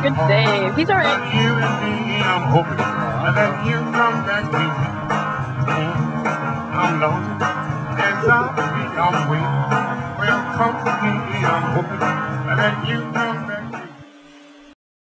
Good save. He's alright. I'm hoping that you come back to. I'm lonely and sorry I'm waiting. Well, come to me, I'm hoping that you come back to me.